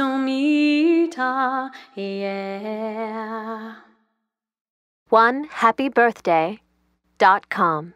Anita, yeah. One happy birthday dot com.